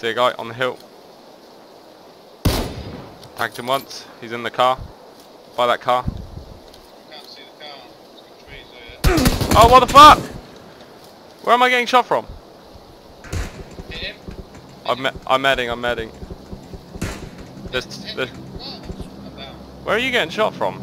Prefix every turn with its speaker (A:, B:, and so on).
A: See a guy on the hill. Tagged him once. He's in the car. By that car. Oh, what the fuck? Where am I getting shot from? I'm, me I'm medding, I'm medding. Where are you getting shot from?